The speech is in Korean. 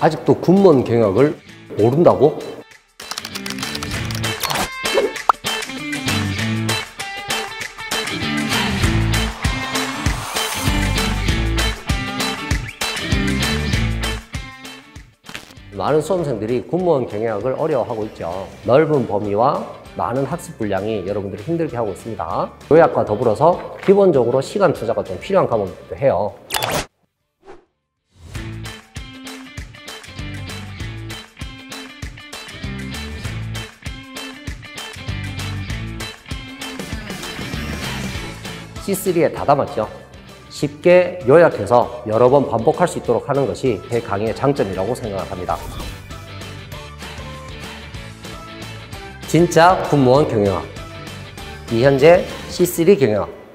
아직도 군무원 경영을 모른다고? 많은 수험생들이 군무원 경영학을 어려워하고 있죠. 넓은 범위와 많은 학습 분량이 여러분들을 힘들게 하고 있습니다. 요약과 더불어서 기본적으로 시간 투자가 좀 필요한 과목이기도 해요. C3에 다 담았죠. 쉽게 요약해서 여러 번 반복할 수 있도록 하는 것이 제 강의의 장점이라고 생각합니다. 진짜 군무원 경영학 이현재 C3 경영학